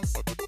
house.